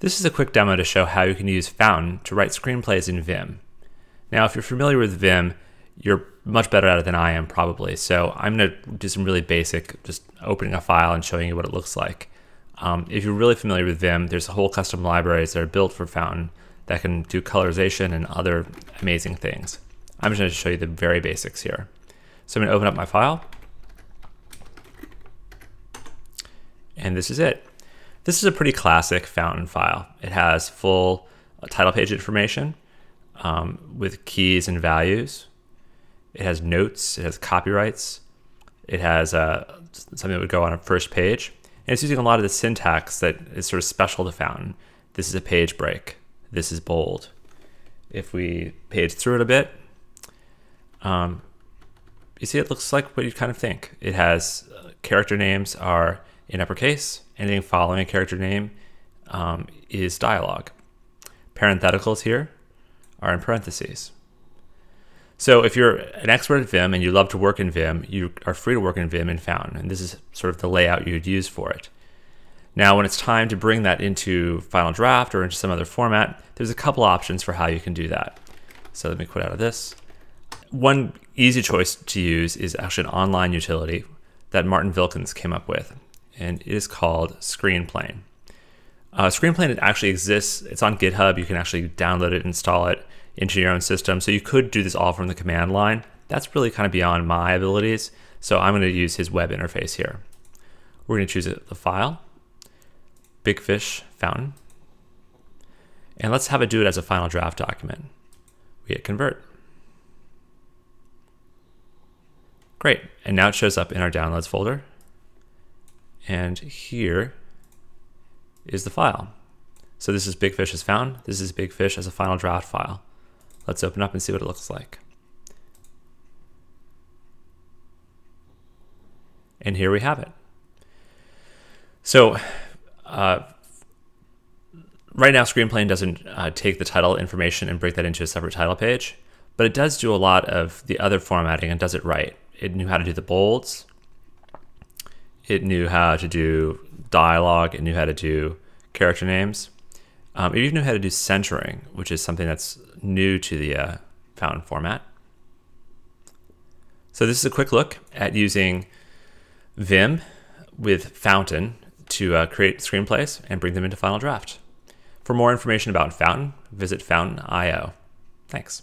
This is a quick demo to show how you can use Fountain to write screenplays in Vim. Now, if you're familiar with Vim, you're much better at it than I am probably. So I'm going to do some really basic, just opening a file and showing you what it looks like. Um, if you're really familiar with Vim, there's a whole custom libraries that are built for Fountain that can do colorization and other amazing things. I'm just going to show you the very basics here. So I'm going to open up my file. And this is it. This is a pretty classic fountain file. It has full uh, title page information um, with keys and values. It has notes, it has copyrights, it has uh, something that would go on a first page. And it's using a lot of the syntax that is sort of special to Fountain. This is a page break. This is bold. If we page through it a bit, um, you see it looks like what you kind of think. It has uh, character names are in uppercase. Anything following a character name um, is dialogue. Parentheticals here are in parentheses. So if you're an expert at Vim and you love to work in Vim, you are free to work in Vim in Fountain, and this is sort of the layout you'd use for it. Now, when it's time to bring that into Final Draft or into some other format, there's a couple options for how you can do that. So let me quit out of this. One easy choice to use is actually an online utility that Martin Vilcans came up with and it is called Screenplain. Uh, Screenplain it actually exists. It's on GitHub. You can actually download it, install it into your own system. So you could do this all from the command line. That's really kind of beyond my abilities. So I'm going to use his web interface here. We're going to choose the file, Big Fish Fountain, and let's have it do it as a final draft document. We hit convert. Great, and now it shows up in our downloads folder. And here is the file. So this is Big Fish as found. This is Big Fish as a final draft file. Let's open up and see what it looks like. And here we have it. So uh, right now Screenplain doesn't uh, take the title information and break that into a separate title page, but it does do a lot of the other formatting and does it right. It knew how to do the bolds, it knew how to do dialogue, it knew how to do character names. Um, it even knew how to do centering, which is something that's new to the uh, Fountain format. So this is a quick look at using Vim with Fountain to uh, create screenplays and bring them into Final Draft. For more information about Fountain, visit Fountain.io. Thanks.